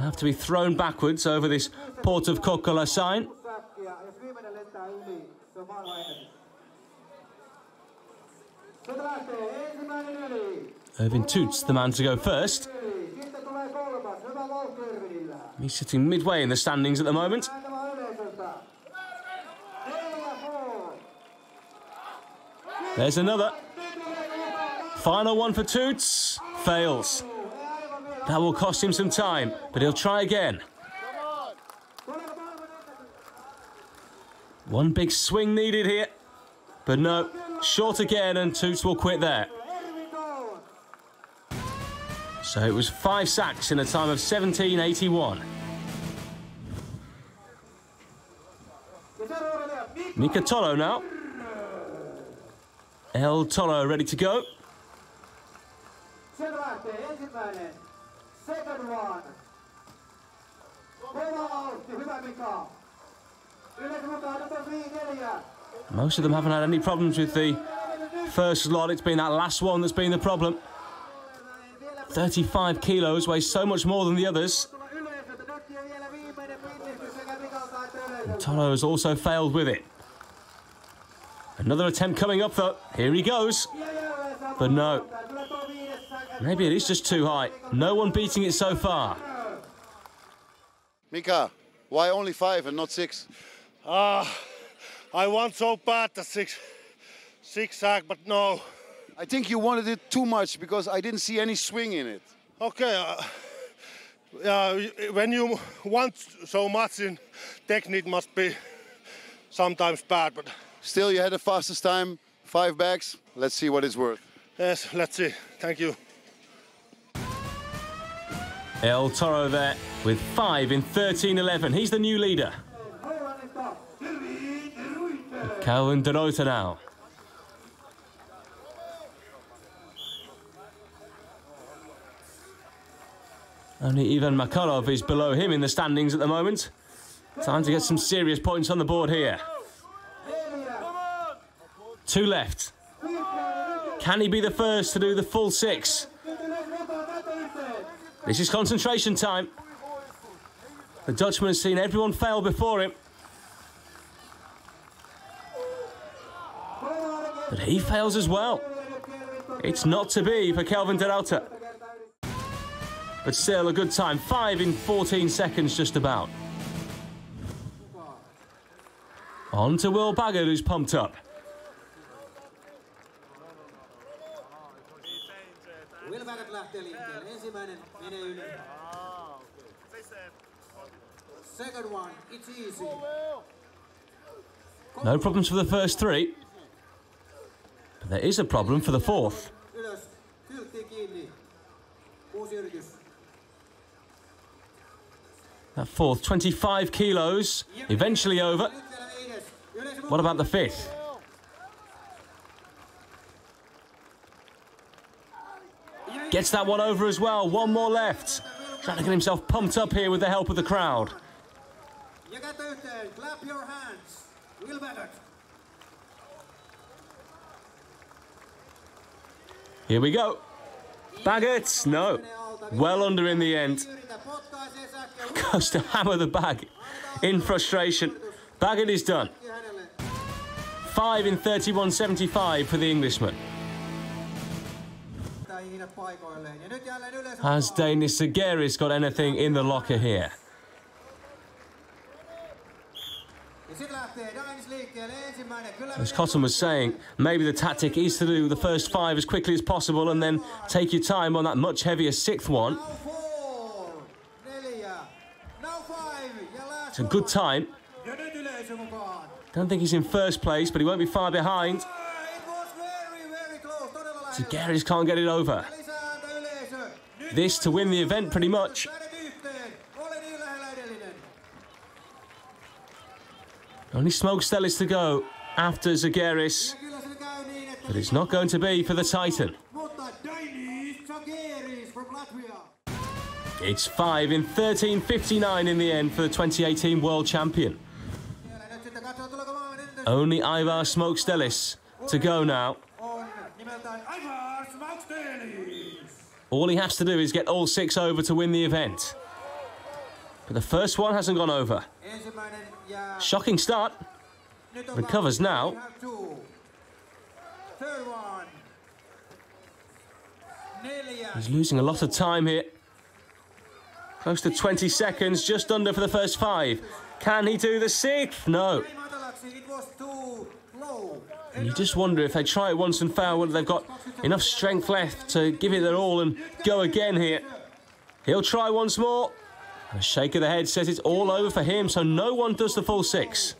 have to be thrown backwards over this Port of Kokkola sign. Ervin Toots, the man to go first. He's sitting midway in the standings at the moment. There's another. Final one for Toots. Fails. That will cost him some time, but he'll try again. One big swing needed here. But no, short again, and Toots will quit there. So it was five sacks in a time of 1781. Ja Mika. Mika Törrö now. El Toro ready to go. Second one. Most of them haven't had any problems with the first lot. It's been that last one that's been the problem. 35 kilos weighs so much more than the others. Yleisöltä. Törrö has also failed with it. Another attempt coming up though. Here he goes. But no. Maybe it is just too high. No one beating it so far. Mika, why only five and not six? Ah, I want so bad the six, six sack, but no. I think you wanted it too much because I didn't see any swing in it. Okay, uh, yeah, when you want so much in technique must be sometimes bad, but Still, you had the fastest time, five bags. Let's see what it's worth. yes, let's see. Thank you. El Toro there with 5 in 13.11. He's the new leader. Kelvin Ruiter now. Only Ivan Makarov is below him in the standings at the moment. Time to get some serious points on the board here. Two left. Can he be the first to do the full six? This is concentration time. The Dutchman has seen everyone fail before him, but he fails as well. It's not to be for Kelvin De Ruiter. But still a good time. 5 in 14 seconds just about. On to Will Baggett who's pumped up. Will Ensimmäinen menee yli. Second one, it's easy. No problems for the first three. But there is a problem for the fourth. Ylös, kylttiin kiinni. Uusi yritys. That fourth, 25 kilos, eventually over. Nyt vielä viides. Yleisö What about the fifth? Gets that one over as well. One more left. Trying to get himself pumped up here with the help of the crowd. Ja kättä yhteen. Clap your hands. Will Baggett. Here we go. Baggett, no. Well under in the end. Goes to hammer the bag in frustration. Baggett is done. 5 in 31.75 for the Englishman. Has mukaan. Dainis Zageris got anything in the locker here? Ja sit lähtee Dainis liikkeelle. Ensimmäinen. Kyllä As Cotton was saying, maybe the tactic is to do the first five as quickly as possible and then take your time on that much heavier sixth one. Now four. Neljä. Now five. Ja last It's a good time. Ja nyt yleisö mukaan. Don't think he's in first place, but he won't be far behind. Todella can't get it over. This to win the event pretty much. Only Smaukstelis to go after että... but it's not going to be for the Titan. It's 5 in 13.59 in the end for the 2018 World Champion. Only Ivar Smaukstelis to go now. On nimeltään Ivar Smaukstelis. All he has to do is get all six over to win the event. But the first one hasn't gone over. Shocking start. Recovers now. He's losing a lot of time here. Close to 20 seconds, just under for the first five. Can he do the sixth? No. And you just wonder if they try it once and fail, whether they've got enough strength left to give it their all and go again here. He'll try once more. A shake of the head says it's all over for him, so no one does the full six.